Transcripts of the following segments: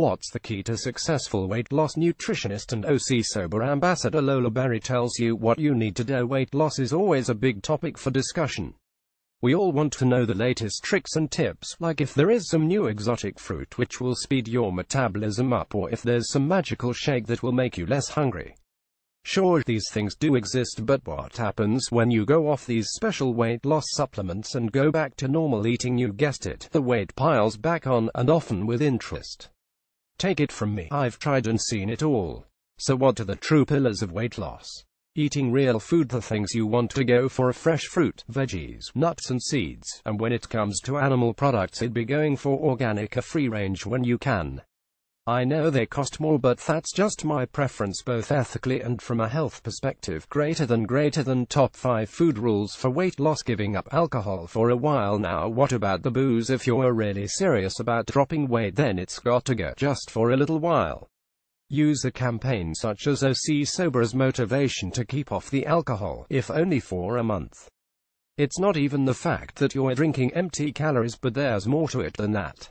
What's the key to successful weight loss? Nutritionist and Ocsober ambassador Lola Berry tells you what you need to do. Weight loss is always a big topic for discussion. We all want to know the latest tricks and tips, like if there is some new exotic fruit which will speed your metabolism up or if there's some magical shake that will make you less hungry. Sure, these things do exist, but what happens when you go off these special weight loss supplements and go back to normal eating? You guessed it, the weight piles back on, and often with interest. Take it from me, I've tried and seen it all. So what are the true pillars of weight loss? Eating real food, the things you want to go for fresh fruit, veggies, nuts and seeds, and when it comes to animal products, it'd be going for organic or free range when you can. I know they cost more but that's just my preference both ethically and from a health perspective. Greater than greater than top 5 food rules for weight loss giving up alcohol for a while now. What about the booze? If you're really serious about dropping weight then it's got to go just for a little while. Use a campaign such as Ocsober as motivation to keep off the alcohol, if only for a month. It's not even the fact that you're drinking empty calories but there's more to it than that.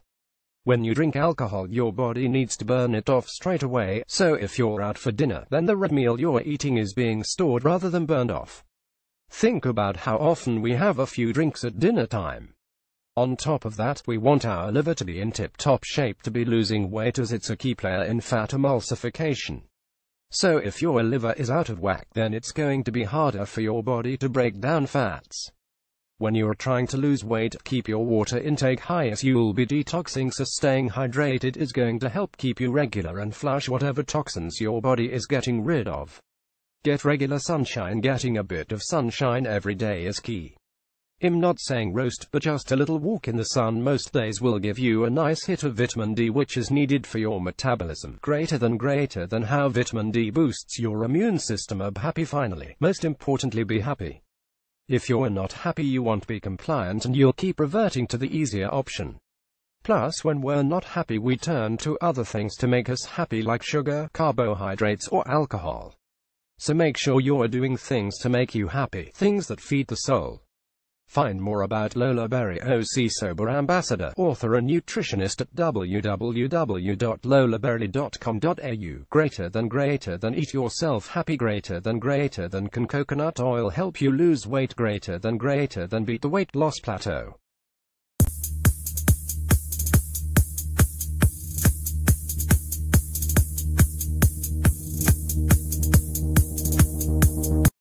When you drink alcohol, your body needs to burn it off straight away, so if you're out for dinner, then the red meal you're eating is being stored rather than burned off. Think about how often we have a few drinks at dinner time. On top of that, we want our liver to be in tip-top shape to be losing weight as it's a key player in fat emulsification. So if your liver is out of whack, then it's going to be harder for your body to break down fats. When you're trying to lose weight, keep your water intake high as you'll be detoxing so staying hydrated is going to help keep you regular and flush whatever toxins your body is getting rid of. Get regular sunshine getting a bit of sunshine every day is key. I'm not saying roast, but just a little walk in the sun most days will give you a nice hit of vitamin D which is needed for your metabolism. Greater than greater than how vitamin D boosts your immune system. Ab happy finally. Most importantly be happy. If you're not happy you won't be compliant and you'll keep reverting to the easier option. Plus, when we're not happy we turn to other things to make us happy like sugar, carbohydrates or alcohol. So make sure you're doing things to make you happy, things that feed the soul. Find more about Lola Berry Ocsober Ambassador, author and nutritionist at www.lolaberry.com.au. Greater than greater than eat yourself happy greater than greater than can coconut oil help you lose weight greater than greater than beat the weight loss plateau.